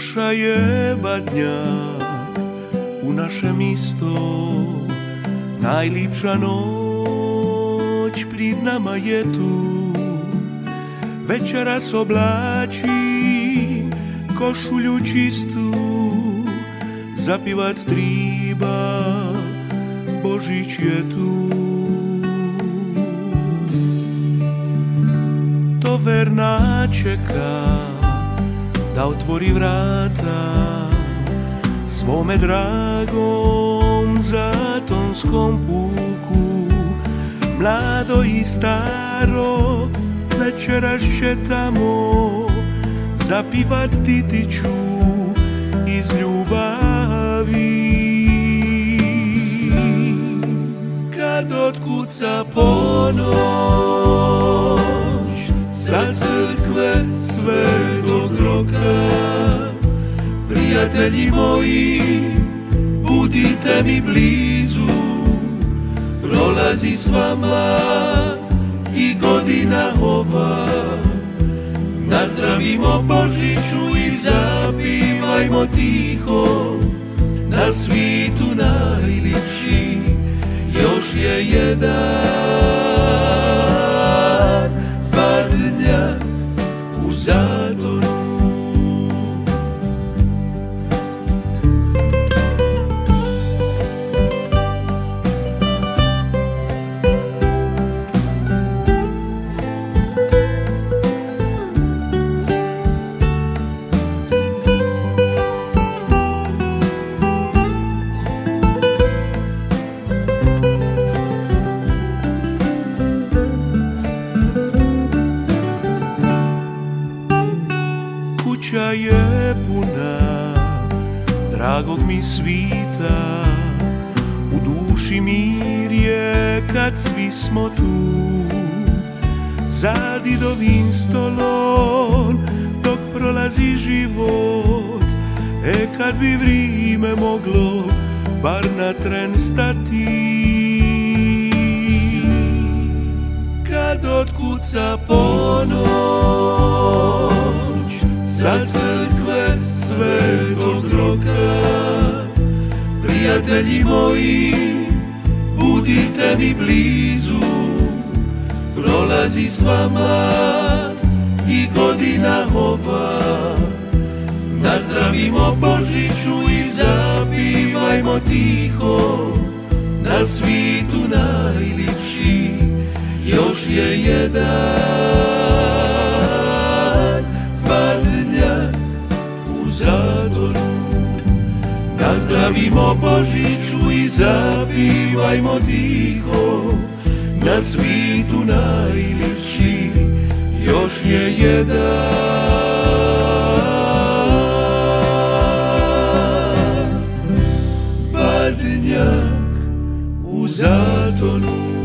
Doša je badnjak u našem isto Najlipša noć prid nama je tu. Večeras oblačim košulju čistu Zapivat triba, Božić je tu. To verna čeka da otvori vrata Svome dragom zatonskom puku. Mlado i staro večeras će tamo Zapivat titiću iz ljubavi. Kad otkuca ponoć Sa crkve svetog roka. Prijatelji moji, budite mi blizu. Prolazi s vama i godina ova. Nazdravimo Božiću i zapivajmo tiho Na svitu najljepši. Još je jedan u kuća je puna dragog mi svita. U duši mir je kad svi smo tu. Za didovim stolom dok prolazi život e kad bi vrijeme moglo bar na tren stati. Kad otkuca ponoć sa crkve svetog roka Prijatelji moji, budite mi blizu. Prolazi s vama i godina ova. Nazdravimo Božiću i zapivajmo tiho Na svitu najljepši. Još je jedan Nazdravimo Božiću i zapivajmo tiho. Na svitu najljepši još je jedan. Badnjak u zatonu